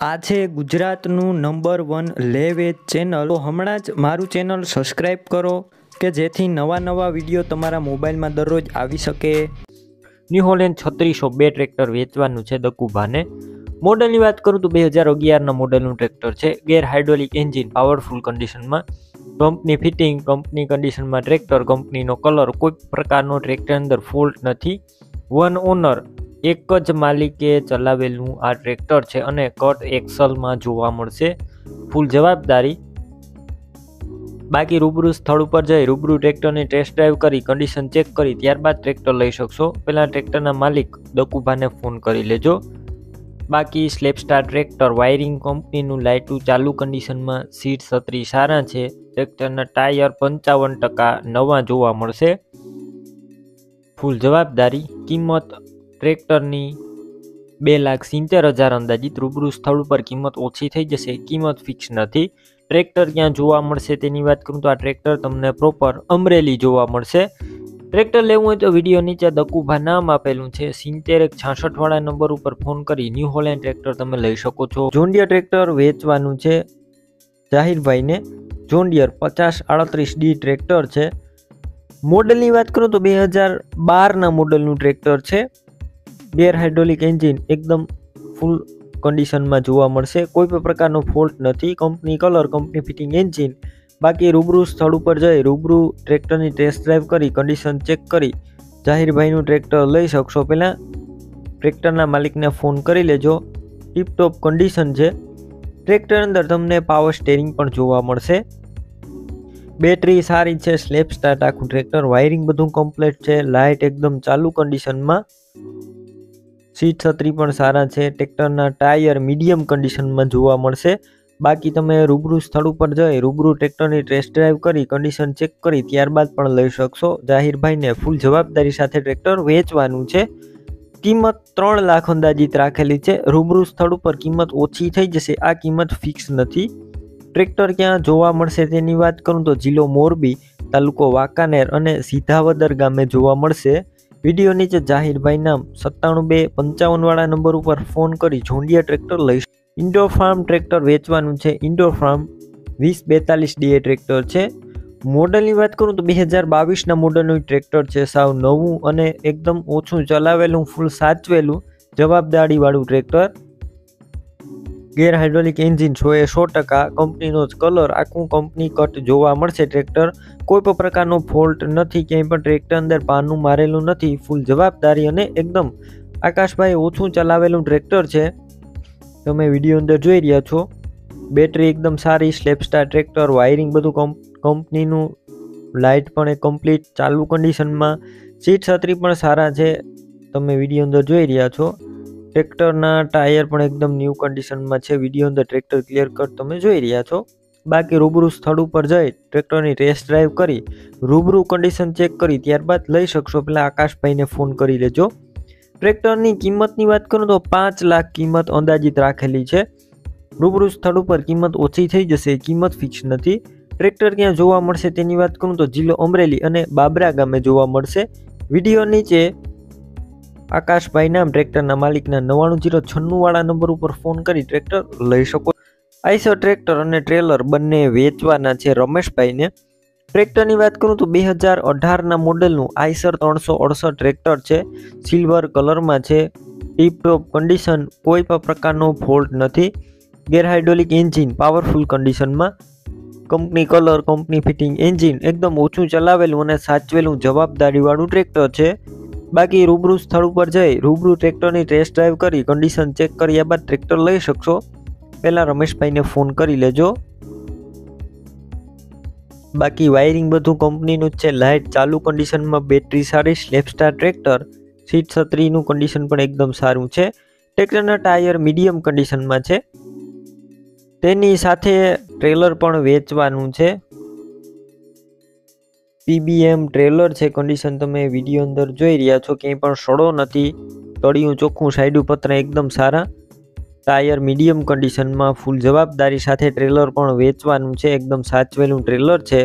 આ છે ગુજરાતનું નંબર વન લે વેજ ચેનલ તો હમણાં જ મારું ચેનલ સબસ્ક્રાઈબ કરો કે જેથી નવા નવા વીડિયો તમારા મોબાઈલમાં દરરોજ આવી શકે. ન્યૂ હોલેન્ડ છત્રીસો બે ટ્રેક્ટર વેચવાનું છે દકુભાને. મોડલની વાત કરું તો બે હજાર અગિયારના મોડલનું ટ્રેક્ટર છે. ગેર હાઇડ્રોલિક એન્જિન પાવરફુલ કન્ડિશનમાં કંપની ફિટિંગ કંપની કન્ડિશનમાં ટ્રેક્ટર કંપનીનો કલર કોઈ પ્રકારનો ટ્રેક્ટર અંદર ફોલ્ટ નથી. વન ઓનર એક જ માલિકે ચલાવેલું આ ટ્રેક્ટર છે અને કટ એક્સલમાં જોવા મળશે. ફૂલ જવાબદારી. બાકી રૂબરૂ સ્થળ ઉપર જઈ રૂબરૂ ટ્રેક્ટરની ટેસ્ટ ડ્રાઈવ કરી કન્ડિશન ચેક કરી ત્યારબાદ ટ્રેક્ટર લઈ શકશો. પહેલાં ટ્રેક્ટરના માલિક દકુભાને ફોન કરી લેજો. બાકી સ્લેપસ્ટાર ટ્રેક્ટર વાયરિંગ કંપનીનું લાઇટું ચાલુ કન્ડિશનમાં સીટ છત્રી સારા છે. ટ્રેક્ટરના ટાયર પંચાવન ટકા નવા જોવા મળશે. ફૂલ જવાબદારી. કિંમત ટ્રેક્ટરની બે લાખ સિત્તેર હજાર અંદાજિત રૂબરૂ સ્થળ ઉપર કિંમત ઓછી થઈ જશે. કિંમત ફિક્સ નથી. ટ્રેક્ટર ક્યાં જોવા મળશે તેની વાત કરું તો આ ટ્રેક્ટર તમને પ્રોપર અમરેલી જોવા મળશે. ટ્રેક્ટર લેવું હોય તો વીડિયો નીચે દકુભા નામ આપેલું છે. સિત્તેર એક છાસઠવાળા નંબર ઉપર ફોન કરી ન્યૂ હોલેન્ડ ટ્રેક્ટર તમે લઈ શકો છો. જોન્ડિયર ટ્રેક્ટર વેચવાનું છે જાહિરભાઈને. જોન્ડિયર પચાસ આડત્રીસ ડી ટ્રેક્ટર છે. મોડલની વાત કરું તો બે હજાર બારના મોડલનું ટ્રેક્ટર છે. ગેર હાઇડ્રોલિક એન્જિન એકદમ ફૂલ કન્ડિશનમાં જોવા મળશે. કોઈ પણ પ્રકારનો ફોલ્ટ નથી. Company colour company fitting engine બાકી રૂબરૂ સ્થળ ઉપર જઈ રૂબરૂ ટ્રેક્ટરની ટેસ્ટ ડ્રાઈવ કરી કન્ડિશન ચેક કરી, જાહિરભાઈનું ટ્રેક્ટર લઈ શકશો પહેલાં. ટ્રેક્ટરના માલિકને ફોન કરી લેજો. ટીપટોપ કન્ડિશન છે. ટ્રેક્ટર અંદર તમને પાવર સ્ટેરિંગ પણ જોવા મળશે. બેટરી સારી છે સ્લેપ સ્ટાર્ટ આખું ટ્રેક્ટર. વાયરિંગ બધું કમ્પ્લીટ છે. લાઇટ એકદમ ચાલુ કન્ડિશનમાં સીટ છત્રી પણ સારા છે. ટ્રેક્ટરના ટાયર મીડિયમ કન્ડિશનમાં જોવા મળશે. બાકી તમે રૂબરૂ સ્થળ ઉપર જઈ રૂબરૂ ટ્રેક્ટરની ટેસ્ટ ડ્રાઈવ કરી કન્ડિશન ચેક કરી ત્યારબાદ પણ લઈ શકશો. જાહિરભાઈને ફૂલ જવાબદારી સાથે ટ્રેક્ટર વેચવાનું છે. કિંમત ત્રણ લાખ અંદાજિત રાખેલી છે. રૂબરૂ સ્થળ ઉપર કિંમત ઓછી થઈ જશે. આ કિંમત ફિક્સ નથી. ટ્રેક્ટર ક્યાં જોવા મળશે તેની વાત કરું તો જિલ્લો મોરબી તાલુકો વાંકાનેર અને સીધાવદર ગામે જોવા મળશે. વીડિયો નીચે જાહિરભાઈ નામ સત્તાણું બે પંચાવનવાળા નંબર ઉપર ફોન કરી જોંડિયા ટ્રેક્ટર લઈ ઇન્ડોર ફાર્મ ટ્રેક્ટર વેચવાનું છે. ઇન્ડોર ફાર્મ વીસ બેતાલીસ ડીએ ટ્રેક્ટર છે. મોડલની વાત કરું તો બે હજાર બાવીસના મોડલનું ટ્રેક્ટર છે સાવ નવું અને એકદમ ઓછું ચલાવેલું, ફૂલ સાચવેલું, જવાબદારીવાળું ટ્રેક્ટર. ગેર હાઇડ્રોલિક એન્જિન એ સો ટકા કંપનીનો જ કલર આખું કંપની કટ જોવા મળશે. ટ્રેક્ટર કોઈ પણ પ્રકારનો ફોલ્ટ નથી, ક્યાંય પણ ટ્રેક્ટર અંદર પાનું મારેલું નથી, ફૂલ જવાબદારી અને એકદમ આકાશભાઈ ઓછું ચલાવેલું ટ્રેક્ટર છે. તમે વીડિયો અંદર જોઈ રહ્યા છો. બેટરી એકદમ સારી, સ્લેપસ્ટાર ટ્રેક્ટર, વાયરિંગ બધું કંપનીનું લાઇટ પણ એ કમ્પ્લીટ ચાલુ કન્ડિશનમાં. સીટ છત્રી પણ સારા છે. તમે વીડિયો અંદર જોઈ રહ્યા છો. ટ્રેક્ટરના ટાયર પણ એકદમ ન્યૂ કન્ડિશનમાં છે. વીડિયો અંદર ટ્રેક્ટર ક્લિયર કટ તમે જોઈ રહ્યા છો. બાકી રૂબરૂ સ્થળ ઉપર જઈ ટ્રેક્ટરની ટેસ્ટ ડ્રાઈવ કરી, રૂબરૂ કન્ડિશન ચેક કરી, ત્યારબાદ લઈ શકશો. પહેલાં આકાશભાઈને ફોન કરી લેજો. ટ્રેક્ટરની કિંમતની વાત કરું તો પાંચ લાખ કિંમત અંદાજિત રાખેલી છે. રૂબરૂ સ્થળ ઉપર કિંમત ઓછી થઈ જશે, કિંમત ફિક્સ નથી. ટ્રેક્ટર ક્યાં જોવા મળશે તેની વાત કરું તો જિલ્લો અમરેલી અને બાબરા ગામે જોવા મળશે. વીડિયો નીચે આકાશભાઈ નામ ટ્રેક્ટરના માલિકના નવ્વાણું જીરો છન્નુંવાળા નંબર ઉપર ફોન કરી ટ્રેક્ટર લઈ શકો. આઈસર ટ્રેક્ટર અને ટ્રેલર બંને વેચવાના છે રમેશભાઈને. ટ્રેક્ટરની વાત કરું તો બે હજાર અઢારના મોડેલનું આઈસર ત્રણસો અડસઠ ટ્રેક્ટર છે. સિલ્વર કલરમાં છે. ટીપટોપ કન્ડિશન કોઈ પણ પ્રકારનો ફોલ્ટ નથી. ગેરહાઇડ્રોલિક એન્જિન પાવરફુલ કન્ડિશનમાં. Company colour, company fitting engine એકદમ ઓછું ચલાવેલું અને સાચવેલું જવાબદારીવાળું ટ્રેક્ટર છે. બાકી રૂબરૂ સ્થળ ઉપર જઈ રૂબરૂ ટ્રેક્ટરની ટેસ્ટ ડ્રાઈવ કરી કન્ડિશન ચેક કર્યા બાદ ટ્રેક્ટર લઈ શકશો. પહેલાં રમેશભાઈને ફોન કરી લેજો. બાકી વાયરિંગ બધું કંપનીનું જ છે. લાઇટ ચાલુ કન્ડિશનમાં બેટરી સારી સ્લેપસ્ટાર ટ્રેક્ટર સીટ છત્રીનું કન્ડિશન પણ એકદમ સારું છે. ટ્રેક્ટરના ટાયર મીડિયમ કન્ડિશનમાં છે. તેની સાથે ટ્રેલર પણ વેચવાનું છે. પીબીએમ ટ્રેલર છે કન્ડિશન તમે વીડિયો અંદર જોઈ રહ્યા છો, ક્યાંય પણ સડો નથી. તળિયું ચોખ્ખું સાઈડું પત્ર એકદમ સારા. ટાયર મીડિયમ કન્ડિશનમાં ફૂલ જવાબદારી સાથે ટ્રેલર પણ વેચવાનું છે, એકદમ સાચવેલું ટ્રેલર છે.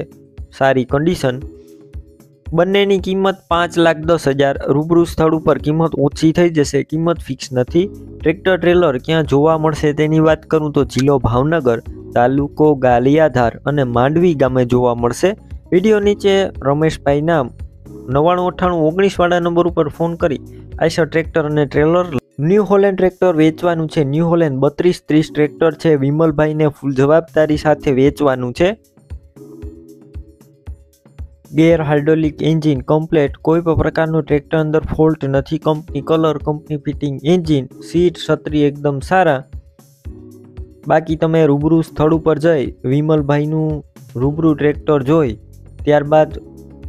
સારી કન્ડિશન બંનેની કિંમત પાંચ લાખ દસ હજાર. રૂબરૂ સ્થળ ઉપર કિંમત ઓછી થઈ જશે, કિંમત ફિક્સ નથી. ટ્રેક્ટર ટ્રેલર ક્યાં જોવા મળશે તેની વાત કરું તો જિલ્લો ભાવનગર, તાલુકો ગાલિયાધાર અને માંડવી ગામે જોવા મળશે. વીડિયો નીચે રમેશભાઈ નામ નવ્વાણું અઠ્ઠાણું ઓગણીસ વાળા નંબર ઉપર ફોન કરી આઈસર ટ્રેક્ટર અને ટ્રેલર ન્યૂ હોલેન્ડ ટ્રેક્ટર વેચવાનું છે. ન્યૂ હોલેન્ડ બત્રીસ ત્રીસ ટ્રેક્ટર છે. વિમલભાઈને ફૂલ જવાબદારી સાથે વેચવાનું છે. Gear hydraulic engine complete. કોઈ પણ પ્રકારનું ટ્રેક્ટર અંદર ફોલ્ટ નથી. Company colour, company fitting engine, seat, છત્રી એકદમ સારા. બાકી તમે રૂબરૂ સ્થળ ઉપર જઈ વિમલભાઈનું રૂબરૂ ટ્રેક્ટર જોઈ ત્યારબાદ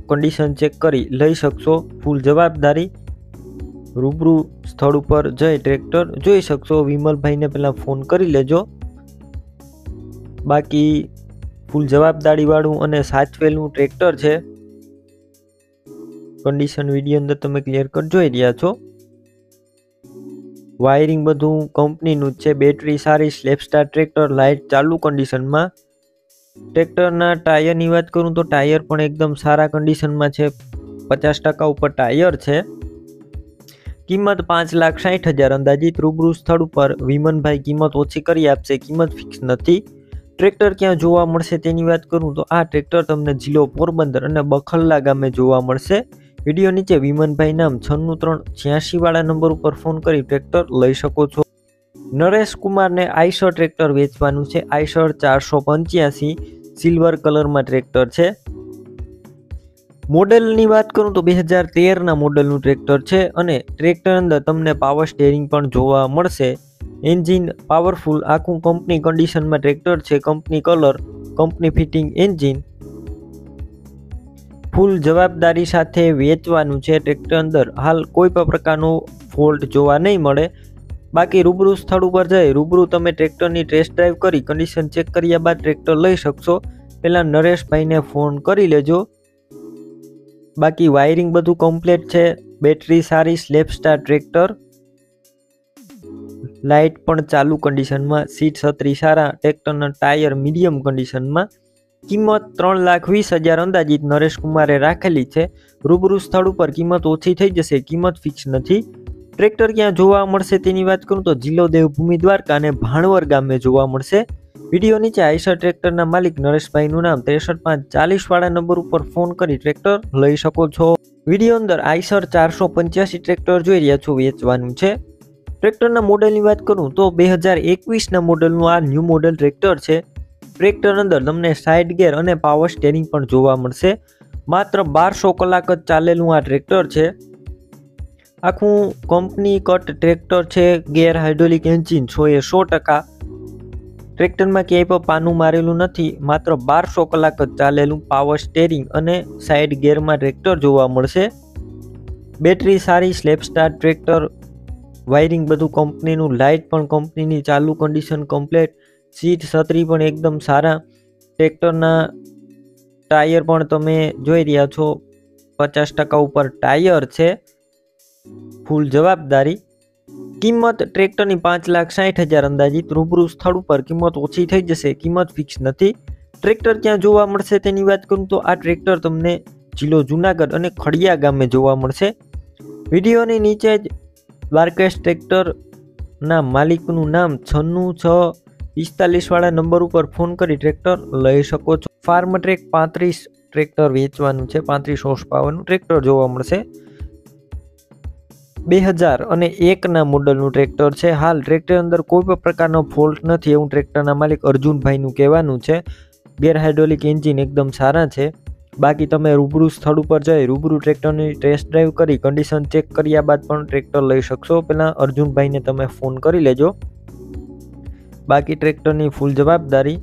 કન્ડિશન ચેક કરી લઈ શકશો. ફૂલ જવાબદારી રૂબરૂ સ્થળ ઉપર જઈ ટ્રેક્ટર જોઈ શકશો. વિમલભાઈને પહેલાં ફોન કરી લેજો. બાકી ફૂલ જવાબદારીવાળું અને સાચવેલું ટ્રેક્ટર છે. કન્ડિશન વીડિયો અંદર તમે ક્લિયર કટ જોઈ રહ્યા છો. વાયરિંગ બધું કંપનીનું જ છે. બેટરી સારી સ્લેપસ્ટાર ટ્રેક્ટર લાઇટ ચાલુ કન્ડિશનમાં ટ્રેક્ટરના ટાયરની વાત કરું તો ટાયર પણ એકદમ સારા કન્ડિશનમાં છે. પચાસ ટકા ઉપર ટાયર છે. કિંમત પાંચ લાખ સાઠ હજાર. અંદાજિત રૂબરૂ સ્થળ ઉપર વિમનભાઈ કિંમત ઓછી કરી આપશે. કિંમત ફિક્સ નથી. ટ્રેક્ટર ક્યાં જોવા મળશે તેની વાત કરું તો આ ટ્રેક્ટર તમને જિલ્લો પોરબંદર અને બખલ્લા ગામે જોવા મળશે. વીડિયો નીચે વિમનભાઈ નામ છન્નું ત્રણ છ્યાસી વાળા નંબર ઉપર ફોન કરી ટ્રેક્ટર લઈ શકો છો. નરેશ કુમારને આઈસર ટ્રેક્ટર વેચવાનું છે. આઈશર ચારસો પંચ્યાસી, સિલ્વર કલરમાં ટ્રેક્ટર છે. મોડેલની વાત કરું તો બે હજાર તેરના મોડેલનું ટ્રેક્ટર છે અને ટ્રેક્ટર અંદર તમને પાવર સ્ટેરિંગ પણ જોવા મળશે. એન્જિન પાવરફુલ આખું કંપની કન્ડિશનમાં ટ્રેક્ટર છે. Company colour company fitting engine. Full જવાબદારી સાથે વેચવાનું છે. ટ્રેક્ટર અંદર હાલ કોઈ પણ પ્રકારનો ફોલ્ટ જોવા નહીં મળે. બાકી રૂબરૂ સ્થળ ઉપર જઈ રૂબરૂ તમે ટ્રેક્ટરની ટેસ્ટ ડ્રાઈવ કરી કન્ડિશન ચેક કર્યા બાદ ટ્રેક્ટર લઈ શકશો. પહેલાં નરેશભાઈને ફોન કરી લેજો. બાકી વાયરિંગ બધું કમ્પ્લીટ છે. બેટરી સારી સ્લેપ સ્ટાર ટ્રેક્ટર લાઇટ પણ ચાલુ કન્ડિશનમાં સીટ છત્રી સારા, ટ્રેક્ટરના ટાયર મીડિયમ કન્ડિશનમાં કિંમત ત્રણ લાખ વીસ હજાર અંદાજિત નરેશ કુમારે રાખેલી છે. રૂબરૂ સ્થળ ઉપર કિંમત ઓછી થઈ જશે, કિંમત ફિક્સ નથી. ટ્રેક્ટર ક્યાં જોવા મળશે તેની વાત કરું તો જિલ્લો દેવભૂમિ દ્વારકા અને ભાણવર ગામે જોવા મળશે. વીડિયો નીચે આઈસર ટ્રેક્ટરના માલિક નરેશભાઈનું નામ ત્રેસઠ પાંચ ચાલીસ વાળા નંબર ઉપર ફોન કરી ટ્રેક્ટર લઈ શકો છો. વીડિયો અંદર આઈસર ચારસો પંચ્યાસી ટ્રેક્ટર જોઈ રહ્યા છો વેચવાનું છે. ટ્રેક્ટરના મોડેલની વાત કરું તો બે હજાર એકવીસના મોડલનું આ ન્યૂ મોડલ ટ્રેક્ટર છે. ટ્રેક્ટર અંદર તમને સાઇડ ગેર અને પાવર સ્ટેરિંગ પણ જોવા મળશે. માત્ર બારસો કલાક જ ચાલેલું આ ટ્રેક્ટર છે. આખું કંપની કટ ટ્રેક્ટર છે, ગેર હાઇડ્રોલિક એન્જિન સો એ સો ટકા. ટ્રેક્ટરમાં ક્યાંય પણ પાનું મારેલું નથી, માત્ર બારસો કલાક જ ચાલેલું પાવર સ્ટેરિંગ અને સાઇડ ગેરમાં ટ્રેક્ટર જોવા મળશે. બેટરી સારી સ્લેપ સ્ટાર ટ્રેક્ટર વાયરિંગ બધું કંપનીનું લાઇટ પણ કંપનીની ચાલુ કન્ડિશન કમ્પ્લેટ સીટ છત્રી પણ એકદમ સારા. ટ્રેક્ટરના ટાયર પણ તમે જોઈ રહ્યા છો, પચાસ ટકા ઉપર ટાયર છે. ફૂલ જવાબદારી. કિંમત ટ્રેક્ટરની પાંચ લાખ સાઠ હજાર અંદાજિત રૂબરૂ સ્થળ ઉપર કિંમત ઓછી થઈ જશે, કિંમત ફિક્સ નથી. ટ્રેક્ટર ક્યાં જોવા મળશે તેની વાત કરું તો આ ટ્રેક્ટર તમને જિલ્લો જુનાગઢ અને ખડિયા ગામે જોવા મળશે. વિડીયોની નીચે જ દ્વારકેશ ટ્રેક્ટરના માલિકનું નામ છન્નું છ પિસ્તાલીસવાળા નંબર ઉપર ફોન કરી ટ્રેક્ટર લઈ શકો છો. ફાર્મ ટ્રેક પાંત્રીસ ટ્રેક્ટર વેચવાનું છે, પાંત્રીસ હોર્સ પાવરનું ટ્રેક્ટર જોવા મળશે. બે હજાર અને એકના મોડલનું ટ્રેક્ટર છે. હાલ ટ્રેક્ટર અંદર કોઈ પણ પ્રકારનો ફોલ્ટ નથી એવું ટ્રેક્ટરના માલિક અર્જુનભાઈનું કહેવાનું છે. ગેર હાઇડ્રોલિક એન્જિન એકદમ સારા છે. બાકી તમે રૂબરૂ સ્થળ ઉપર જઈ રૂબરૂ ટ્રેક્ટરની ટેસ્ટ ડ્રાઈવ કરી કન્ડિશન ચેક કર્યા બાદ પણ ટ્રેક્ટર લઈ શકશો. પહેલાં અર્જુનભાઈને તમે ફોન કરી લેજો. બાકી ટ્રેક્ટરની ફૂલ જવાબદારી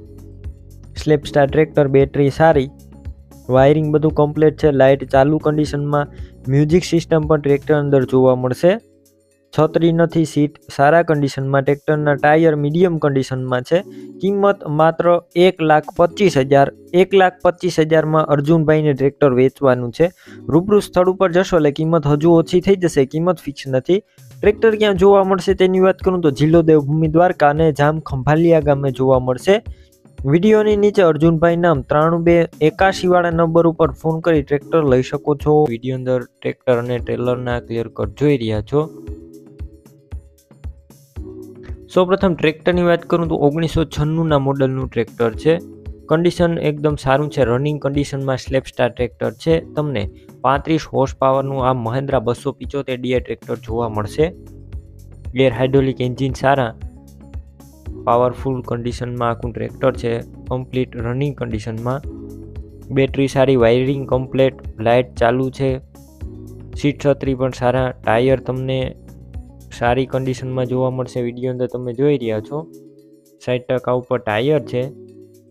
સ્લેપસ્ટાર ટ્રેક્ટર બેટરી સારી વાયરિંગ બધું કમ્પ્લીટ છે. લાઇટ ચાલુ કન્ડિશનમાં મ્યુઝિક સિસ્ટમ પણ ટ્રેક્ટર અંદર જોવા મળશે. છત્રી નથી સીટ, સારા કન્ડિશનમાં ટ્રેક્ટરના ટાયર મીડિયમ કન્ડિશનમાં છે. કિંમત માત્ર એક લાખ પચીસ હજાર, એક લાખ પચીસ હજારમાં અર્જુનભાઈને ટ્રેક્ટર વેચવાનું છે. રૂબરૂ સ્થળ ઉપર જશો એટલે કિંમત હજુ ઓછી થઈ જશે, કિંમત ફિક્સ નથી. ટ્રેક્ટર ક્યાં જોવા મળશે તેની વાત કરું તો જિલ્લો દેવભૂમિ દ્વારકા અને જામ ખંભાલિયા ગામે જોવા મળશે. વિડીયોની નીચે અર્જુનભાઈ નામ ત્રાણું બે એકાશી વાળા નંબર ઉપર ફોન કરી ટ્રેક્ટર લઈ શકો છો. વીડિયો અંદર ટ્રેક્ટર અને ટ્રેલરના ક્લિયર કટ જોઈ રહ્યા છો. સૌપ્રથમ ટ્રેક્ટરની વાત કરું તો ઓગણીસો છન્નુંના મોડલનું ટ્રેક્ટર છે. કન્ડિશન એકદમ સારું છે. રનિંગ કન્ડિશનમાં સ્લેપ સ્ટાર ટ્રેક્ટર છે. તમને પાંત્રીસ હોર્સ પાવરનું આ મહેન્દ્રા બસો પિચોતેર ડીએ ટ્રેક્ટર જોવા મળશે. ગેર હાઇડ્રોલિક એન્જિન સારા પાવરફુલ કન્ડિશનમાં આખું ટ્રેક્ટર છે. કમ્પ્લીટ રનિંગ કન્ડિશનમાં. બેટરી સારી, વાયરિંગ કમ્પ્લેટ, લાઇટ ચાલુ છે. સીટ છત્રી પણ સારા, ટાયર તમને સારી કન્ડિશનમાં જોવા મળશે. વીડિયો અંદર તમે જોઈ રહ્યા છો. સાઠ ટકા ઉપર ટાયર છે.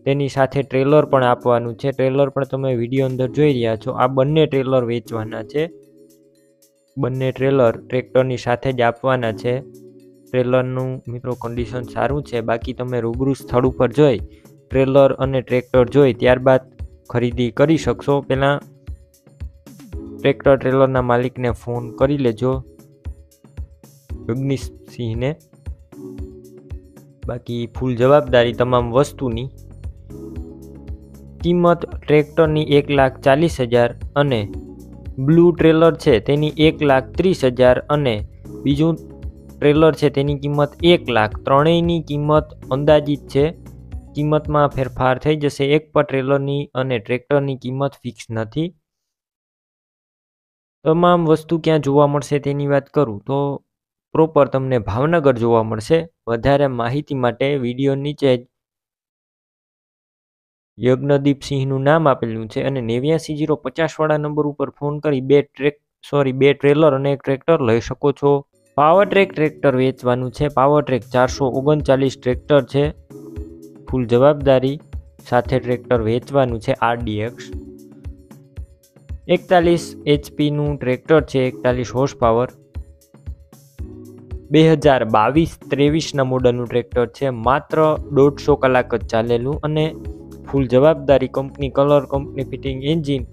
તેની સાથે ટ્રેલર પણ આપવાનું છે. ટ્રેલર પણ તમે વીડિયો અંદર જોઈ રહ્યા છો. આ બંને ટ્રેલર વેચવાના છે. બંને ટ્રેલર ટ્રેક્ટરની સાથે જ આપવાના છે. ટ્રેલરનું મિત્રો કન્ડિશન સારું છે, બાકી તમે રૂબરૂ સ્થળ ઉપર જોઈ, ટ્રેલર અને ટ્રેક્ટર જોઈ ત્યારબાદ ખરીદી કરી શકશો. પહેલાં ટ્રેક્ટર ટ્રેલરના માલિકને ફોન કરી લેજો સિંહને બાકી ફૂલ જવાબદારી તમામ વસ્તુની. કિંમત ટ્રેક્ટરની એક લાખ ચાલીસ હજાર અને બ્લુ ટ્રેલર છે તેની એક લાખ ત્રીસ હજાર અને બીજું ટ્રેલર છે તેની કિંમત એક લાખ. ત્રણેયની કિંમત અંદાજિત છે. કિંમતમાં ફેરફાર થઈ જશે. એક પણ ટ્રેલરની અને ટ્રેક્ટરની કિંમત ફિક્સ નથી. તમામ વસ્તુ ક્યાં જોવા મળશે તેની વાત કરું તો પ્રોપર તમને ભાવનગર જોવા મળશે. વધારે માહિતી માટે વીડિયો નીચે જ યજ્ઞદીપ નામ આપેલું છે અને નેવ્યાસી જીરો પચાસવાળા નંબર ઉપર ફોન કરી બે ટ્રેક સોરી બે ટ્રેલર અને એક ટ્રેક્ટર લઈ શકો છો. પાવર ટ્રેક ટ્રેક્ટર વેચવાનું છે. પાવર ટ્રેક ચારસો ઓગણચાલીસ ટ્રેક્ટર છે. ફૂલ જવાબદારી સાથે ટ્રેક્ટર વેચવાનું છે આરડીએક્સ. એકતાલીસ એચપીનું ટ્રેક્ટર છે, એકતાલીસ હોર્સ પાવર બે હજાર બાવીસ ત્રેવીસના મોડલનું ટ્રેક્ટર છે. માત્ર દોઢસો કલાક જ ચાલેલું અને ફૂલ જવાબદારી company, colour company, fitting, engine.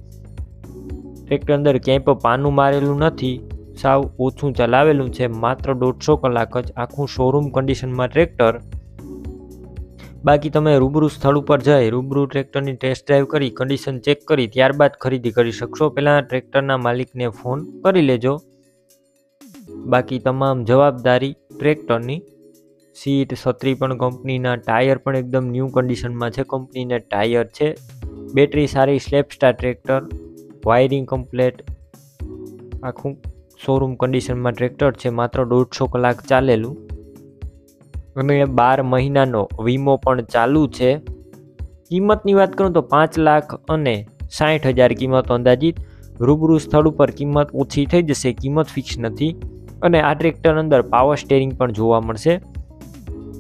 Tractor અંદર ક્યાંય પણ પાનું મારેલું નથી. સાવ ઓછું ચલાવેલું છે, માત્ર દોઢસો કલાક જ આખું શોરૂમ કન્ડિશનમાં ટ્રેક્ટર બાકી તમે રૂબરૂ સ્થળ ઉપર જઈ, રૂબરૂ ટ્રેક્ટરની ટેસ્ટ ડ્રાઈવ કરી કન્ડિશન ચેક કરી, ત્યારબાદ ખરીદી કરી શકશો. પહેલાં ટ્રેક્ટરના માલિકને ફોન કરી લેજો. બાકી તમામ જવાબદારી ટ્રેક્ટરની સીટ છત્રી પણ કંપનીના ટાયર પણ એકદમ ન્યૂ કન્ડિશનમાં છે. કંપનીના ટાયર છે. બેટરી સારી self start tractor wiring complete આખું શોરૂમ કન્ડિશનમાં ટ્રેક્ટર છે, માત્ર દોઢસો કલાક ચાલેલું. અને બાર મહિનાનો વીમો પણ ચાલુ છે. કિંમતની વાત કરું તો પાંચ લાખ અને સાઠ હજાર કિંમત અંદાજિત. રૂબરૂ સ્થળ ઉપર કિંમત ઓછી થઈ જશે, કિંમત ફિક્સ નથી. અને આ ટ્રેક્ટર અંદર પાવર સ્ટેરિંગ પણ જોવા મળશે.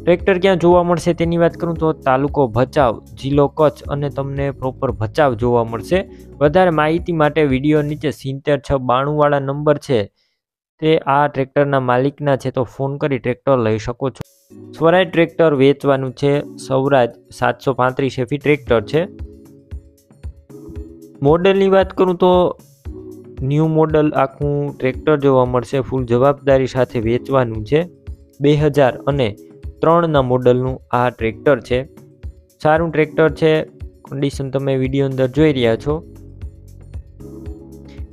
ટ્રેક્ટર ક્યાં જોવા મળશે તેની વાત કરું તો તાલુકો ભચાઉ, જિલ્લો કચ્છ અને તમને પ્રોપર ભચાઉ જોવા મળશે. વધારે માહિતી માટે વીડિયો નીચે સિત્તેર છ બાણુંવાળા નંબર છે. તે આ ટ્રેક્ટરના માલિકના છે તો ફોન કરી ટ્રેક્ટર લઈ શકો છો. સ્વરાજ ટ્રેક્ટર વેચવાનું છે. સૌરાજ સાતસો પાંત્રીસ એફી ટ્રેક્ટર છે. મોડલની વાત કરું તો ન્યૂ મોડલ આખું ટ્રેક્ટર જોવા મળશે. ફૂલ જવાબદારી સાથે વેચવાનું છે. બે હજાર અને ત્રણના મોડલનું આ ટ્રેક્ટર છે. સારું ટ્રેક્ટર છે. કન્ડિશન તમે વીડિયો અંદર જોઈ રહ્યા છો.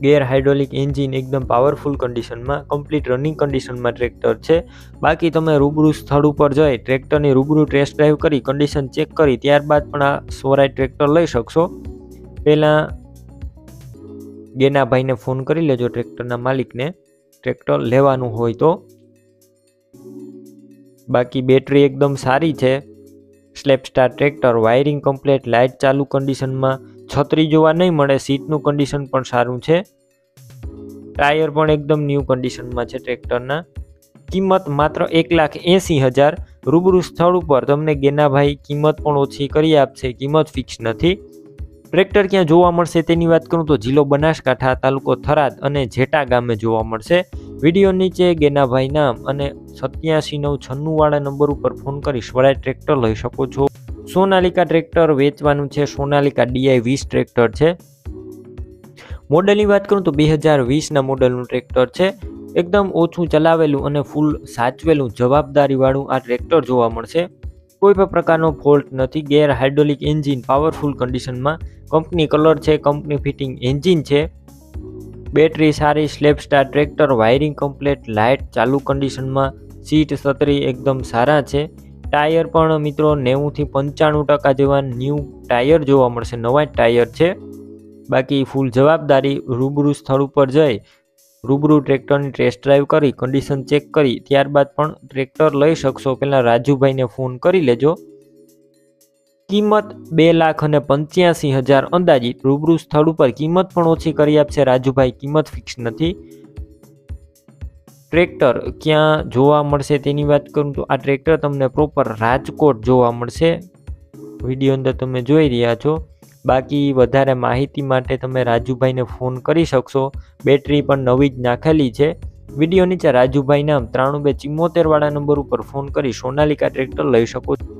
ગેર હાઇડ્રોલિક એન્જિન એકદમ પાવરફુલ કન્ડિશનમાં કમ્પ્લીટ રનિંગ કન્ડિશનમાં ટ્રેક્ટર છે. બાકી તમે રૂબરૂ સ્થળ ઉપર જઈ ટ્રેક્ટરની રૂબરૂ ટેસ્ટ ડ્રાઈવ કરી કન્ડિશન ચેક કરી, ત્યારબાદ પણ આ સોરાય ટ્રેક્ટર લઈ શકશો. પહેલાં ગેના ભાઈને ફોન કરી લેજો ટ્રેક્ટરના માલિકને. ટ્રેક્ટર લેવાનું હોય તો. બાકી બેટરી એકદમ સારી છે. Self start tractor wiring complete light ચાલુ કન્ડિશનમાં છત્રી જોવા નહીં મળે, સીટનું કન્ડિશન પણ સારું છે. ટાયર પણ એકદમ ન્યૂ કન્ડિશનમાં છે ટ્રેક્ટરના કિંમત માત્ર એક લાખ એંસી હજાર, રૂબરૂ સ્થળ ઉપર તમને ગેનાભાઈ કિંમત પણ ઓછી કરી આપશે, કિંમત ફિક્સ નથી. ટ્રેક્ટર ક્યાં જોવા મળશે તેની વાત કરું તો જિલ્લો બનાસકાંઠા તાલુકો થરાદ અને જેટા ગામે જોવા મળશે. વીડિયો નીચે ગેનાભાઈ નામ અને સત્યાસી નવ છન્નુંવાળા નંબર ઉપર ફોન કરી સ્વરાજ ટ્રેક્ટર લઈ શકો છો. સોનાલિકા ટ્રેક્ટર વેચવાનું છે. સોનાલિકા ડીઆઈ વીસ ટ્રેક્ટર છે. મોડલની વાત કરું તો બે હજાર વીસના મોડલનું ટ્રેક્ટર છે. એકદમ ઓછું ચલાવેલું અને ફૂલ સાચવેલું જવાબદારીવાળું આ ટ્રેક્ટર જોવા મળશે. કોઈ પણ પ્રકારનો ફોલ્ટ નથી. ગેર હાઇડ્રોલિક એન્જિન પાવરફુલ કન્ડિશનમાં. કંપની કલર છે, કંપની ફિટિંગ એન્જિન છે. બેટરી સારી self start tractor, wiring complete, light, ચાલુ કન્ડિશનમાં સીટ સતરી એકદમ સારા છે. ટાયર પણ મિત્રો નેવુંથી પંચાણું ટકા જેવા ન્યૂ ટાયર જોવા મળશે, નવા જ ટાયર છે. બાકી ફૂલ જવાબદારી રૂબરૂ સ્થળ ઉપર જઈ, રૂબરૂ ટ્રેક્ટરની ટેસ્ટ ડ્રાઈવ કરી, કન્ડિશન ચેક કરી, ત્યારબાદ પણ ટ્રેક્ટર લઈ શકશો. પહેલાં રાજુભાઈને ફોન કરી લેજો. કિંમત બે લાખ અને પંચ્યાસી હજાર અંદાજિત રૂબરૂ સ્થળ ઉપર કિંમત પણ ઓછી કરી આપશે. રાજુભાઈ, કિંમત ફિક્સ નથી. ટ્રેક્ટર ક્યાં જોવા મળશે તેની વાત કરું તો આ ટ્રેક્ટર તમને પ્રોપર રાજકોટ જોવા મળશે. વીડિયો અંદર તમે જોઈ રહ્યા છો. બાકી વધારે માહિતી માટે તમે રાજુભાઈને ફોન કરી શકશો. બેટરી પણ નવી જ નાખેલી છે. વીડિયો નીચે રાજુભાઈ નામ, ત્રાણું બે ચિમ્મોતેર વાળા નંબર ઉપર ફોન કરી સોનાલિકા ટ્રેક્ટર લઈ શકો છો.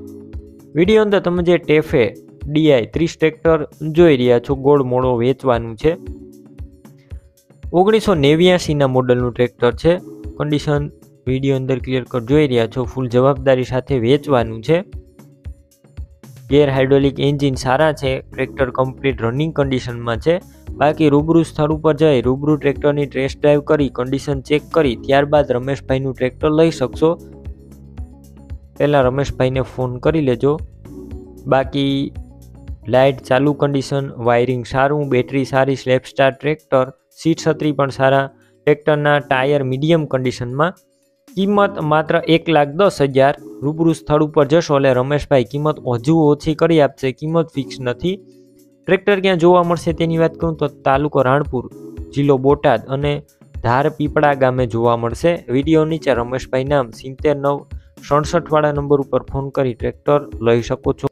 વીડિયો અંદર તમે જે ટેફે, ડીઆઈ, ત્રીસ ટ્રેક્ટર જોઈ રહ્યા છો, ગોળ મોળો વેચવાનું છે. ઓગણીસો નેવ્યાસીના મોડલનું ટ્રેક્ટર છે. કન્ડિશન વીડિયો અંદર ક્લિયર કટ જોઈ રહ્યા છો ફૂલ જવાબદારી સાથે વેચવાનું છે. ગેર હાઇડ્રોલિક એન્જિન સારા છે, ટ્રેક્ટર કમ્પ્લીટ રનિંગ કન્ડિશનમાં છે. બાકી રૂબરૂ સ્થળ ઉપર જઈ, રૂબરૂ ટ્રેક્ટરની ટ્રેસ ડ્રાઈવ કરી કન્ડિશન ચેક કરી, ત્યારબાદ રમેશભાઈનું ટ્રેક્ટર લઈ શકશો. પહેલાં રમેશભાઈને ફોન કરી લેજો. બાકી લાઇટ, ચાલુ કન્ડિશન, વાયરિંગ સારું, બેટરી સારી સ્લેપ સ્ટાર ટ્રેક્ટર, સીટ છત્રી પણ સારા. ટ્રેક્ટરના ટાયર મીડિયમ કન્ડિશનમાં. કિંમત માત્ર એક લાખ દસ હજાર. રૂબરૂ સ્થળ ઉપર જશો એટલે રમેશભાઈ કિંમત હજુ ઓછી કરી આપશે. કિંમત ફિક્સ નથી. ટ્રેક્ટર ક્યાં જોવા મળશે તેની વાત કરું તો તાલુકો રાણપુર, જિલ્લો બોટાદ અને ધાર પીપળા ગામે જોવા મળશે. વીડિયો નીચે રમેશભાઈ નામ, સિત્તેર નવ સડસઠવાળા નંબર ઉપર ફોન કરી ટ્રેક્ટર લઈ શકો છો.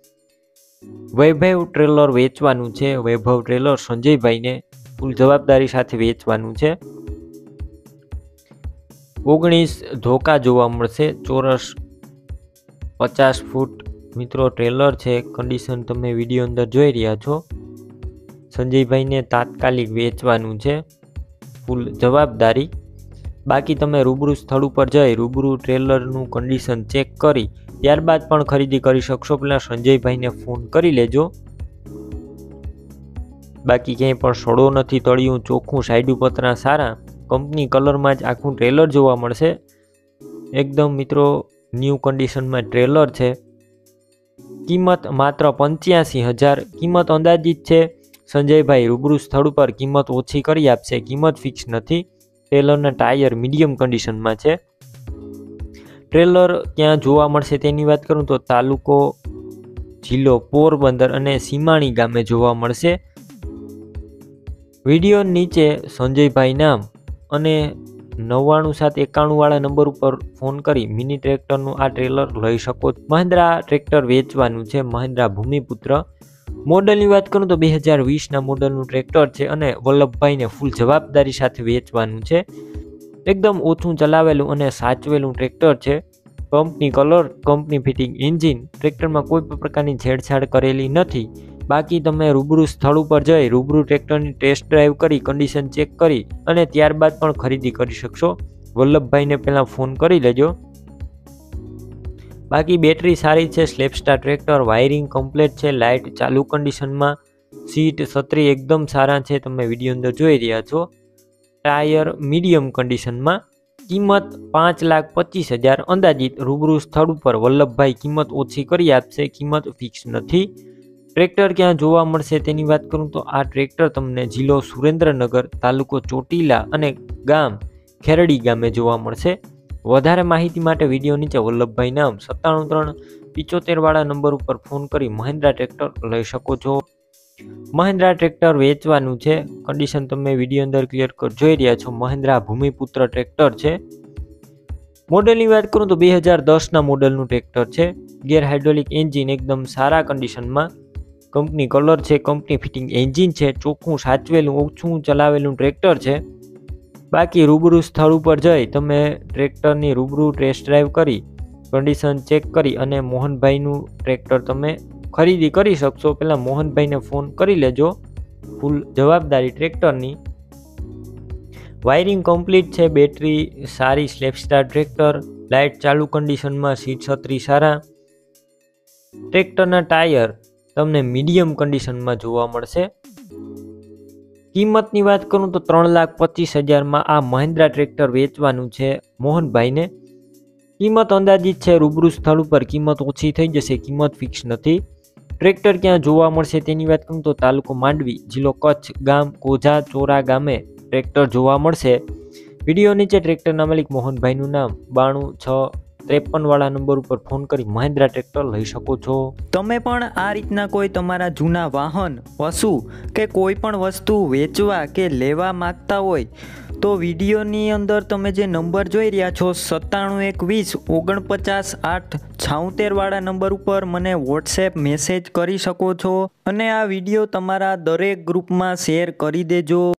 વૈભવ ટ્રેલર વેચવાનું છે. વૈભવ ટ્રેલર સંજયભાઈને ફૂલ જવાબદારી સાથે વેચવાનું છે. ઓગણીસ ધોકા જોવા મળશે. ચોરસ પચાસ ફૂટ મિત્રો ટ્રેલર છે. કન્ડિશન તમે વીડિયો અંદર જોઈ રહ્યા છો. સંજયભાઈને તાત્કાલિક વેચવાનું છે. ફૂલ જવાબદારી. બાકી તમે રૂબરૂ સ્થળ ઉપર જઈ રૂબરૂ ટ્રેલરનું કન્ડિશન ચેક કરી, ત્યારબાદ પણ ખરીદી કરી શકશો. પહેલાં સંજયભાઈને ફોન કરી લેજો. બાકી ક્યાંય પણ સડો નથી, તળિયું ચોખ્ખું સાઈડું પતરા સારા. કંપની કલરમાં જ આખું ટ્રેલર જોવા મળશે. એકદમ મિત્રો ન્યૂ કન્ડિશનમાં ટ્રેલર છે. કિંમત માત્ર પંચ્યાસી હજાર, કિંમત અંદાજિત છે. સંજયભાઈ રૂબરૂ સ્થળ ઉપર કિંમત ઓછી કરી આપશે, કિંમત ફિક્સ નથી. ટ્રેલરના ટાયર મીડિયમ કન્ડિશનમાં છે. ટ્રેલર ક્યાં જોવા મળશે તેની વાત કરું તો તાલુકો જિલ્લો પોરબંદર અને સીમાણી ગામે જોવા મળશે. વીડિયો નીચે સંજયભાઈ નામ અને નવ્વાણું સાત એકાણુંવાળા નંબર ઉપર ફોન કરી મિની ટ્રેક્ટરનું આ ટ્રેલર લઈ શકો. મહિન્દ્રા ટ્રેક્ટર વેચવાનું છે. મહિન્દ્રા ભૂમિપુત્ર મોડલની વાત કરું તો બે હજાર વીસના મોડલનું ટ્રેક્ટર છે અને વલ્લભભાઈને ફૂલ જવાબદારી સાથે વેચવાનું છે. એકદમ ઓછું ચલાવેલું અને સાચવેલું ટ્રેક્ટર છે. Company colour, company fitting engine, ટ્રેક્ટરમાં કોઈ પણ પ્રકારની છેડછાડ કરેલી નથી. બાકી તમે રૂબરૂ સ્થળ ઉપર જઈ રૂબરૂ ટ્રેક્ટરની ટેસ્ટ ડ્રાઈવ કરી, કન્ડિશન ચેક કરી અને ત્યારબાદ પણ ખરીદી કરી શકશો. વલ્લભભાઈને પહેલાં ફોન કરી લેજો. બાકી બેટરી સારી છે self start tractor, wiring complete છે, લાઇટ ચાલુ કન્ડિશનમાં સીટ છત્રી એકદમ સારા છે, તમે વીડિયો અંદર જોઈ રહ્યા છો. ટાયર મીડિયમ કન્ડિશનમાં કિંમત પાંચ લાખ પચીસ હજાર અંદાજિત, રૂબરૂ સ્થળ ઉપર વલ્લભભાઈ કિંમત ઓછી કરી આપશે, કિંમત ફિક્સ નથી. ટ્રેક્ટર ક્યાં જોવા મળશે તેની વાત કરું તો આ ટ્રેક્ટર તમને જિલ્લો સુરેન્દ્રનગર તાલુકો ચોટીલા અને ગામ ખેરડી ગામે જોવા મળશે. વધારે માહિતી માટે વીડિયો નીચે વલ્લભભાઈ નામ, સત્તાણું ત્રણ, પિચોતેર વાળા નંબર ઉપર ફોન કરી મહિન્દ્રા ટ્રેક્ટર લઈ શકો છો. મહિન્દ્રા ટ્રેક્ટર વેચવાનું છે. કન્ડિશન તમે વીડિયો અંદર ક્લિયર જોઈ રહ્યા છો. મહિન્દ્રા ભૂમિપુત્ર ટ્રેક્ટર છે. મોડેલની વાત કરું તો બે હજાર દસના મોડેલનું ટ્રેક્ટર છે. ગેર હાઇડ્રોલિક એન્જિન એકદમ સારા કન્ડિશનમાં કંપની કલર છે, કંપની ફિટિંગ એન્જિન છે. ચોખ્ખું સાચવેલું, ઓછું ચલાવેલું ટ્રેક્ટર છે. બાકી રૂબરૂ સ્થળ ઉપર જઈ તમે ટ્રેક્ટરની રૂબરૂ ટેસ્ટ ડ્રાઈવ કરી કન્ડિશન ચેક કરી અને મોહનભાઈનું ટ્રેક્ટર તમે ખરીદી કરી શકશો. પહેલાં મોહનભાઈને ફોન કરી લેજો. ફૂલ જવાબદારી ટ્રેક્ટરની. વાયરિંગ કમ્પ્લીટ છે બેટરી સારી સ્લેપસ્ટાર ટ્રેક્ટર, લાઇટ ચાલુ કન્ડિશનમાં સીટ છત્રી સારા. ટ્રેક્ટરના ટાયર તમને મીડિયમ કન્ડિશનમાં જોવા મળશે. કિંમતની વાત કરું તો ત્રણ લાખ પચીસ હજારમાં આ મહિન્દ્રા ટ્રેક્ટર વેચવાનું છે મોહનભાઈને. કિંમત અંદાજિત છે રૂબરૂ સ્થળ ઉપર કિંમત ઓછી થઈ જશે, કિંમત ફિક્સ નથી. ટ્રેક્ટર ક્યાં જોવા મળશે તેની વાત કરું તો તાલુકો માંડવી, જિલ્લો કચ્છ, ગામ કોઝા, ચોરા ગામે ટ્રેક્ટર જોવા મળશે. વીડિયો નીચે ટ્રેક્ટરના માલિક મોહનભાઈનું નામ, બાણું, છ ત્રેપન વાળા નંબર ઉપર ફોન કરી મહિન્દ્રા ટ્રેક્ટર લઈ શકો છો. તમે પણ આ રીતના કોઈ તમારા જૂના વાહન, પશુ કે કોઈ પણ વસ્તુ વેચવા કે લેવા માગતા હોય, તો વિડીયોની અંદર તમે જે નંબર જોઈ રહ્યા છો સત્તાણું એકવીસ ઓગણપચાસ આઠ છાઉતેરવાળા નંબર ઉપર મને વોટ્સએપ મેસેજ કરી શકો છો અને આ વીડિયો તમારા દરેક ગ્રુપમાં શેર કરી દેજો.